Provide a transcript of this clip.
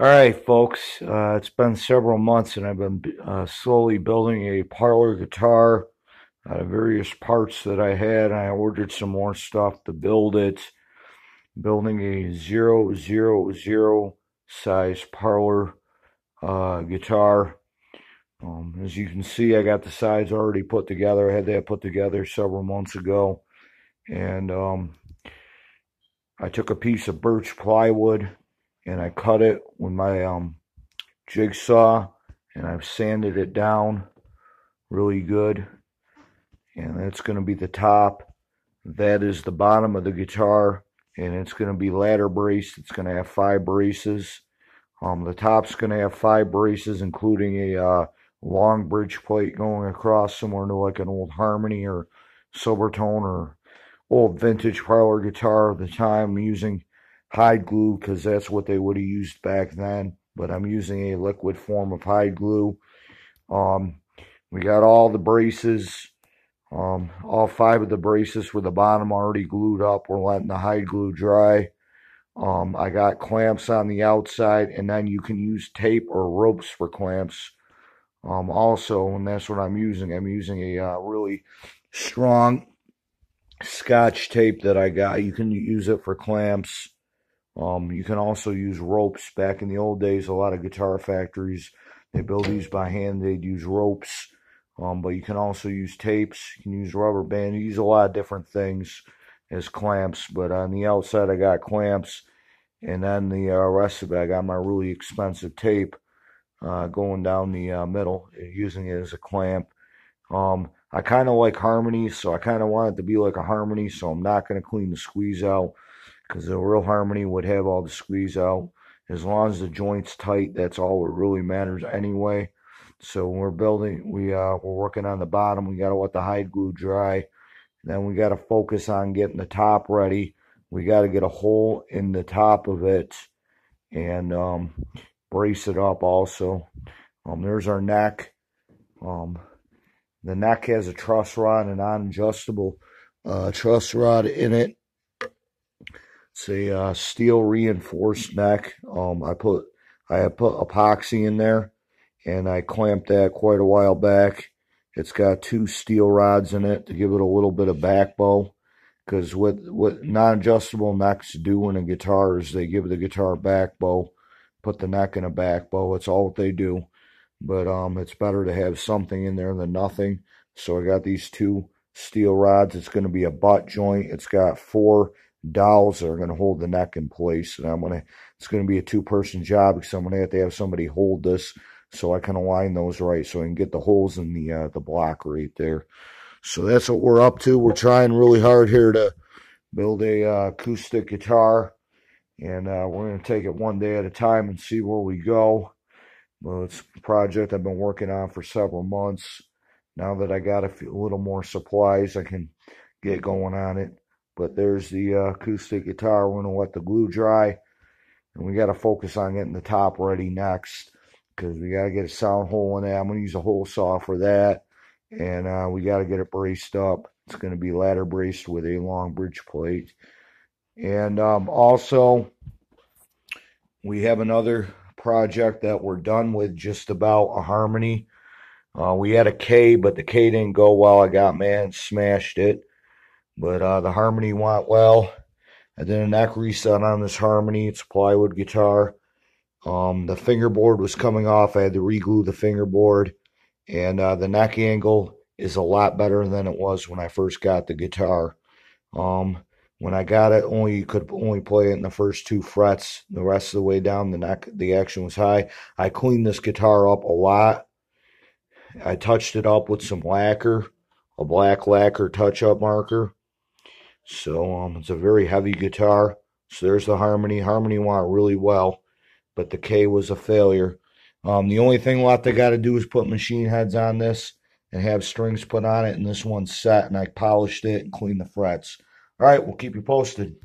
All right, folks. Uh, it's been several months, and I've been uh, slowly building a parlor guitar out of various parts that I had. I ordered some more stuff to build it. Building a zero zero zero size parlor uh, guitar. Um, as you can see, I got the sides already put together. I had that put together several months ago, and um, I took a piece of birch plywood and I cut it with my um, jigsaw and I've sanded it down really good. And that's going to be the top. That is the bottom of the guitar and it's going to be ladder braced it's going to have five braces. Um, the top's going to have five braces including a uh, long bridge plate going across somewhere to like an old harmony or silvertone or old vintage parlor guitar of the time I'm using hide glue because that's what they would have used back then. But I'm using a liquid form of hide glue. Um, we got all the braces, um, all five of the braces with the bottom already glued up. We're letting the hide glue dry. Um, I got clamps on the outside, and then you can use tape or ropes for clamps. Um, also, and that's what I'm using. I'm using a uh, really strong scotch tape that I got. You can use it for clamps. Um, you can also use ropes. Back in the old days, a lot of guitar factories, they build these by hand. They'd use ropes. Um, but you can also use tapes. You can use rubber band. You use a lot of different things as clamps. But on the outside, I got clamps. And then the uh, rest of it, I got my really expensive tape uh, going down the uh, middle, using it as a clamp. Um, I kind of like harmonies, so I kind of want it to be like a harmony, so I'm not going to clean the squeeze out because the real harmony would have all the squeeze out. As long as the joint's tight, that's all that really matters anyway. So we're building, we uh, we're working on the bottom. We got to let the hide glue dry. Then we got to focus on getting the top ready. We got to get a hole in the top of it and um, brace it up also. Um, there's our neck. Um, the neck has a truss rod, an non-adjustable uh, truss rod in it. It's a uh, steel reinforced neck. Um, I put I have put epoxy in there, and I clamped that quite a while back. It's got two steel rods in it to give it a little bit of back bow. Because what what non-adjustable necks do in a guitar is they give the guitar back bow, put the neck in a back bow. It's all they do. But um, it's better to have something in there than nothing. So I got these two steel rods. It's going to be a butt joint. It's got four dowels that are going to hold the neck in place. And I'm going to, it's going to be a two person job because I'm going to have to have somebody hold this so I can align those right so I can get the holes in the, uh, the block right there. So that's what we're up to. We're trying really hard here to build a uh, acoustic guitar. And uh, we're going to take it one day at a time and see where we go. Well, it's a project I've been working on for several months. Now that I got a, few, a little more supplies, I can get going on it. But there's the uh, acoustic guitar. We're going to let the glue dry. And we got to focus on getting the top ready next. Because we got to get a sound hole in it. I'm going to use a hole saw for that. And uh, we got to get it braced up. It's going to be ladder braced with a long bridge plate. And um, also, we have another project that we're done with just about a harmony. Uh, we had a Kay, but the Kay didn't go well. I got mad and smashed it. But uh, the harmony went well. I did a neck reset on this harmony. It's a plywood guitar. Um, the fingerboard was coming off. I had to reglue the fingerboard. And uh, the neck angle is a lot better than it was when I first got the guitar. Um, when I got it, only you could only play it in the first two frets. The rest of the way down, the neck, the action was high. I cleaned this guitar up a lot. I touched it up with some lacquer, a black lacquer touch-up marker. So um, it's a very heavy guitar. So there's the harmony. Harmony went really well, but the Kay was a failure. Um, the only thing left I got to do is put machine heads on this and have strings put on it. And this one's set, and I polished it and cleaned the frets. All right, we'll keep you posted.